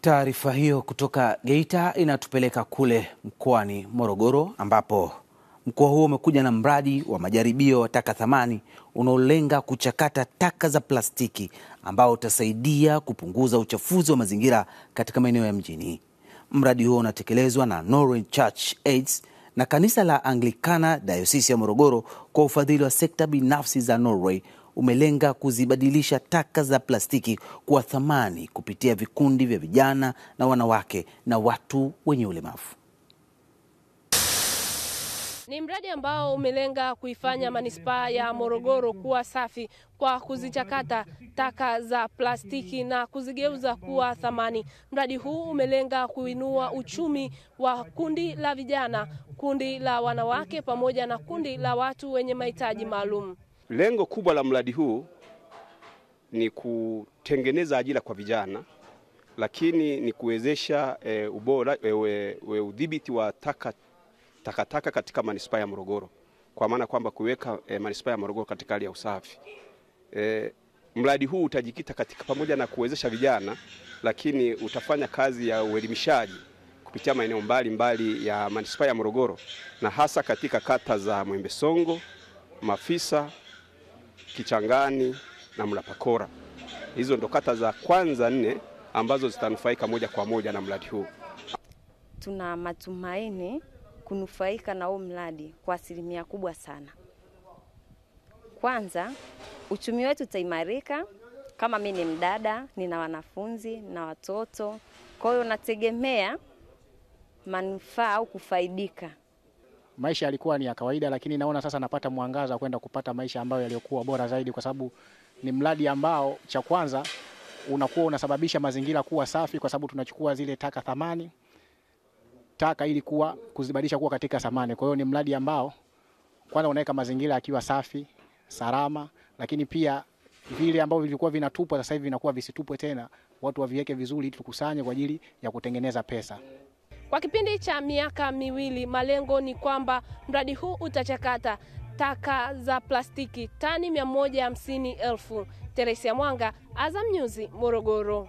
Taarifa hiyo kutoka Geita inatupeleka kule mkoani Morogoro ambapo mkoa huo umekuja na mradi wa majaribio wa taka thamani unaolenga kuchakata taka za plastiki ambao utasaidia kupunguza uchafuzi wa mazingira katika maeneo ya mjini. Mradi huo unatekelezwa na Norway Church AIDS na kanisa la Anglikana Dayosisi ya Morogoro kwa ufadhili wa sekta binafsi za Norway umelenga kuzibadilisha taka za plastiki kuwa thamani kupitia vikundi vya vijana na wanawake na watu wenye ulemavu. Ni mradi ambao umelenga kuifanya manispaa ya Morogoro kuwa safi kwa kuzichakata taka za plastiki na kuzigeuza kuwa thamani. Mradi huu umelenga kuinua uchumi wa kundi la vijana, kundi la wanawake pamoja na kundi la watu wenye mahitaji maalum. Lengo kubwa la mradi huu ni kutengeneza ajira kwa vijana, lakini ni kuwezesha e, ubora e, we, we udhibiti wa taka takataka katika manispaa ya Morogoro, kwa maana kwamba kuweka e, manispaa ya Morogoro katika hali ya usafi. E, mradi huu utajikita katika pamoja na kuwezesha vijana, lakini utafanya kazi ya uelimishaji kupitia maeneo mbalimbali ya manispaa ya Morogoro na hasa katika kata za Mwembe Songo, Mafisa, Kichangani na Mlapakora. Hizo ndo kata za kwanza nne ambazo zitanufaika moja kwa moja na mradi huu. Tuna matumaini kunufaika na huu mradi kwa asilimia kubwa sana. Kwanza, uchumi wetu utaimarika. Kama mimi ni mdada, nina wanafunzi na watoto, kwa hiyo nategemea manufaa au kufaidika. Maisha yalikuwa ni ya kawaida, lakini naona sasa napata mwangaza kwenda kupata maisha ambayo yaliyokuwa bora zaidi, kwa sababu ni mradi ambao cha kwanza unakuwa unasababisha mazingira kuwa safi, kwa sababu tunachukua zile taka thamani taka ili kuwa kuzibadilisha kuwa katika thamani. Kwa hiyo ni mradi ambao kwanza unaweka mazingira yakiwa safi, salama, lakini pia vile ambavyo vilikuwa vinatupwa sasa hivi vinakuwa visitupwe tena, watu waviweke vizuri ili tukusanye kwa ajili ya kutengeneza pesa. Kwa kipindi cha miaka miwili, malengo ni kwamba mradi huu utachakata taka za plastiki tani mia moja hamsini elfu. Teresia Mwanga, Azam News, Morogoro.